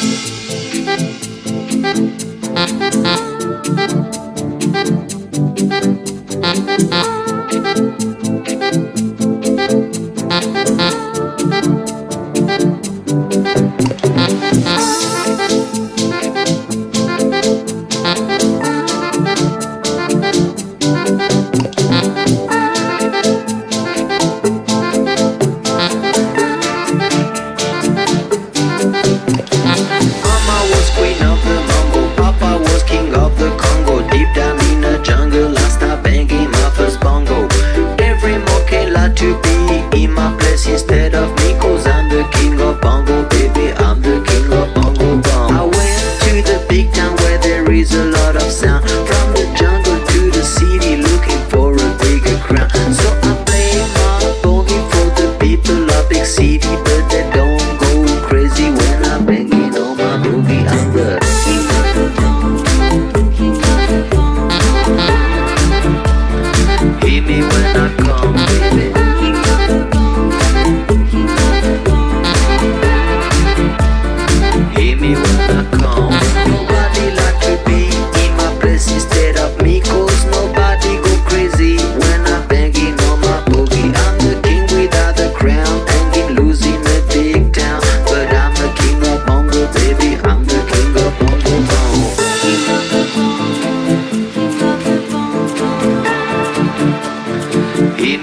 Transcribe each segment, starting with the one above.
Thank you.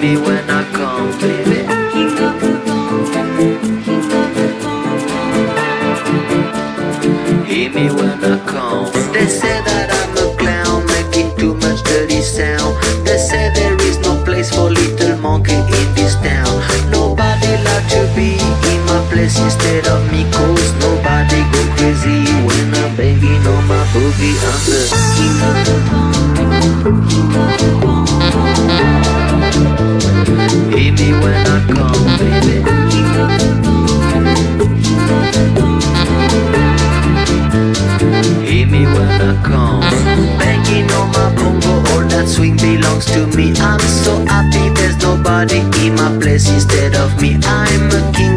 me when I come, baby. Hear me when I come. They say that I'm a clown, making too much dirty sound. They say there is no place for little monkey in this town. Nobody like to be in my place instead of me. I'm so happy there's nobody in my place instead of me. I'm a king.